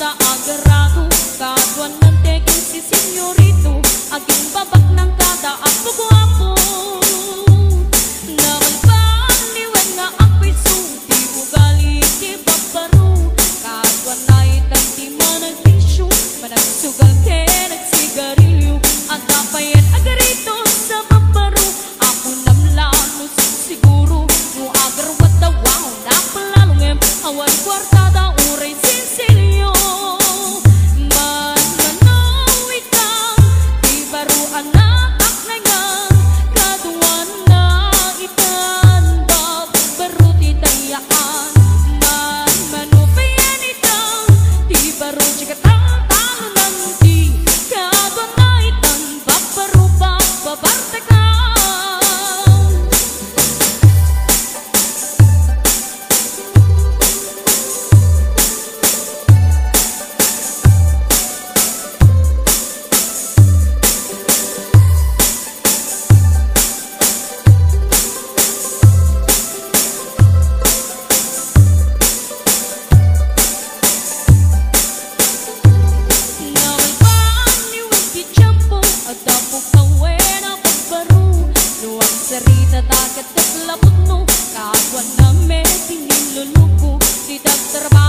का आगरा हूँ доктор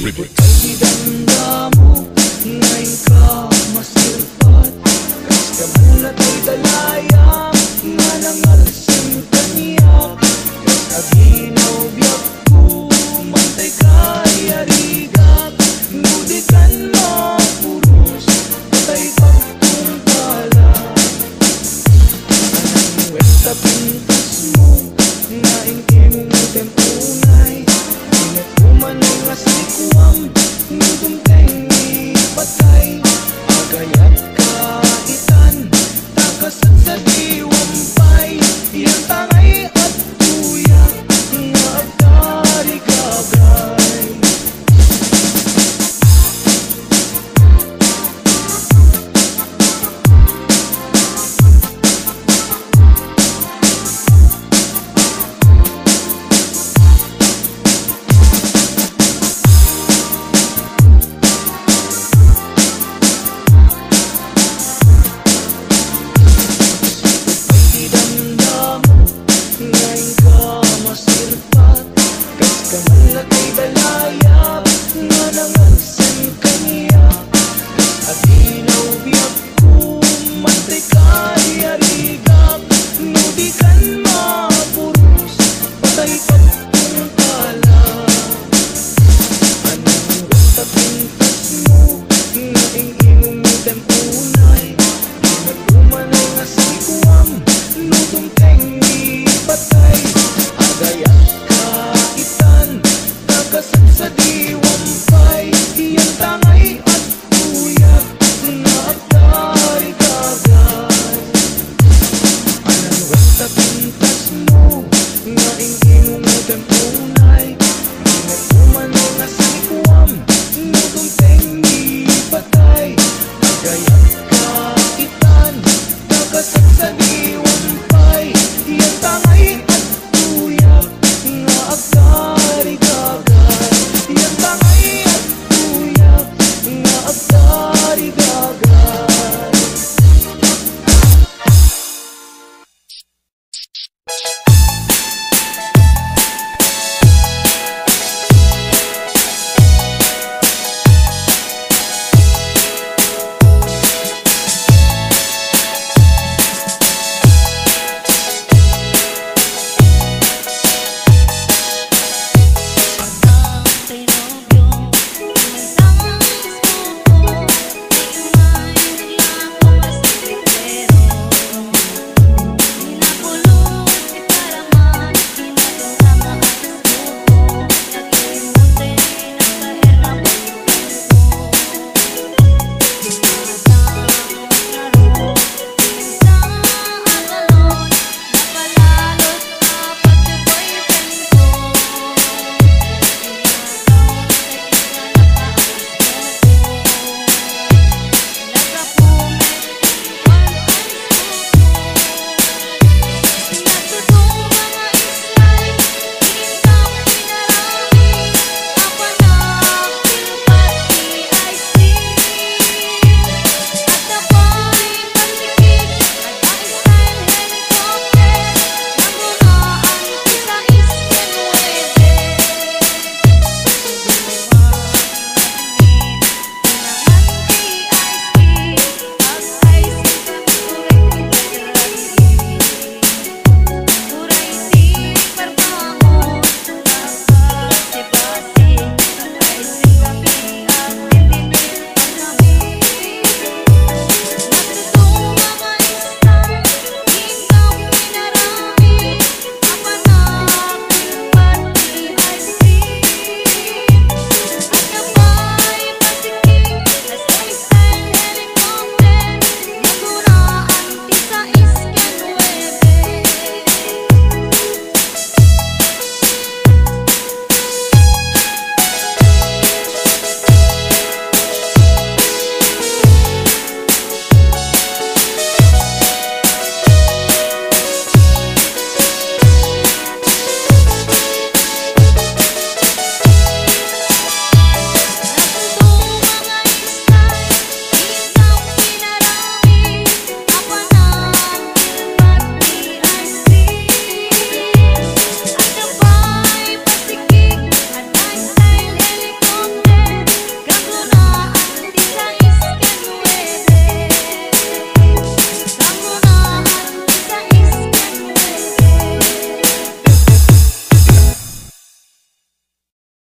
Remix. Ganda mo, ngayon ka masirpat Kas ka man na to'y dalaya Nga nangal